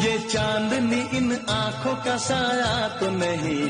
ये चांदनी इन आँखों का साया तो नहीं